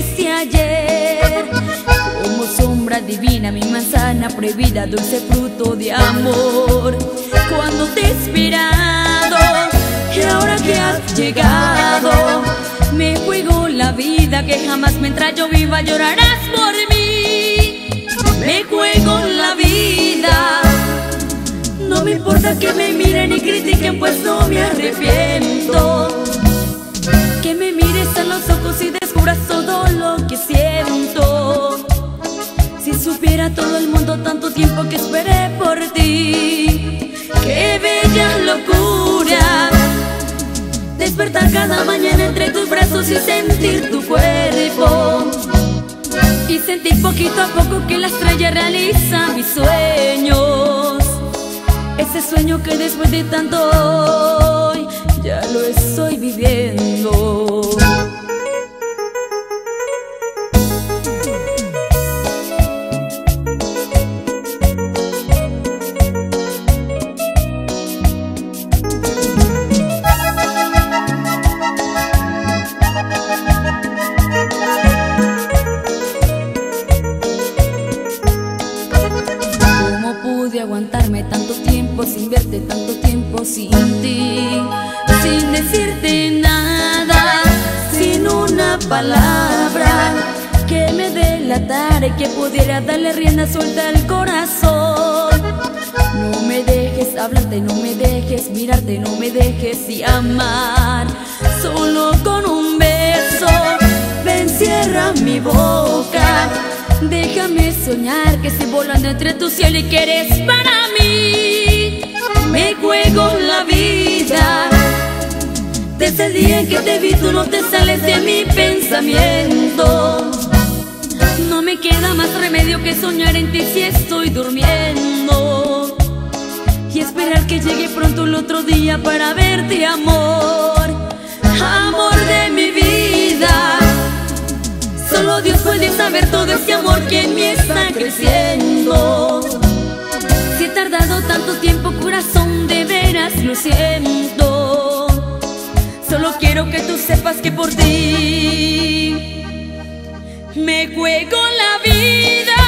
diste ayer. Como sombra divina, mi manzana prohibida, dulce fruto de amor. Cuando te he esperado y ahora que has llegado, me juego la vida que jamás mientras yo viva llorarás por mí. Me juego la vida. No me importa que me miren y critiquen, pues no tiempo que esperé por ti, qué bella locura. Despertar cada mañana entre tus brazos y sentir tu cuerpo. Y sentir poquito a poco que la estrella realiza mis sueños. Ese sueño que después de tanto hoy ya lo estoy viviendo. Palabra que me delatara y que pudiera darle rienda suelta al corazón. No me dejes hablarte, no me dejes mirarte, no me dejes y amar. Solo con un beso me encierra mi boca. Déjame soñar que estoy volando entre tu cielo y que eres para mí. Me juego la vida. Desde el día en que te vi tú no te sales de mi pensamiento. No me queda más remedio que soñar en ti si estoy durmiendo. Y esperar que llegue pronto el otro día para verte amor. Amor de mi vida. Solo Dios puede saber todo ese amor que en mí está creciendo. Si he tardado tanto tiempo, corazón, de veras lo siento. Quiero que tú sepas que por ti me juego la vida.